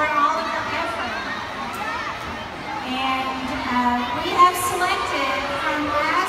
for all of your effort. And uh, we have selected from last